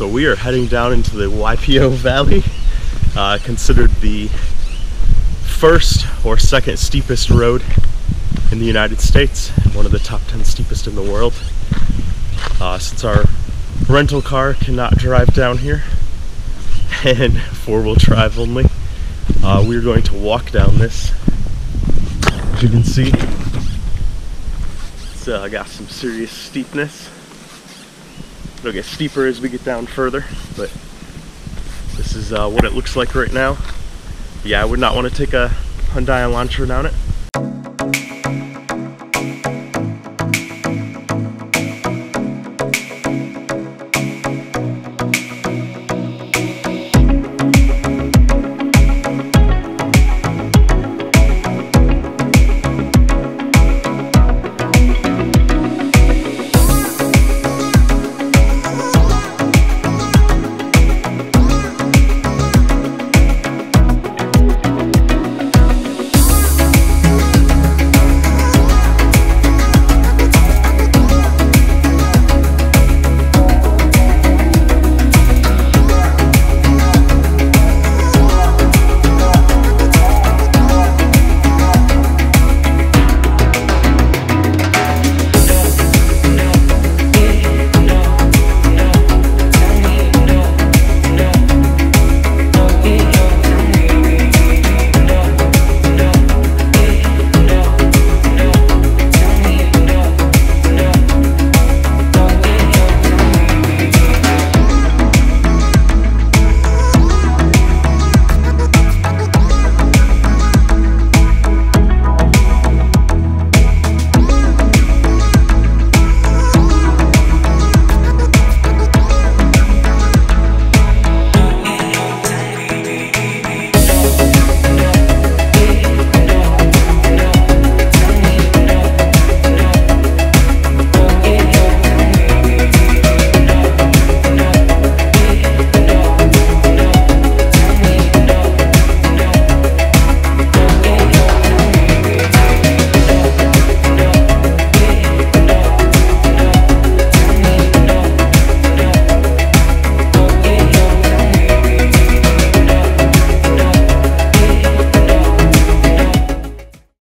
So we are heading down into the Waipio Valley, uh, considered the first or second steepest road in the United States, one of the top 10 steepest in the world. Uh, since our rental car cannot drive down here and four-wheel drive only, uh, we're going to walk down this. As you can see, it's uh, got some serious steepness. It'll get steeper as we get down further, but this is uh, what it looks like right now. Yeah, I would not want to take a Hyundai Elantra down it.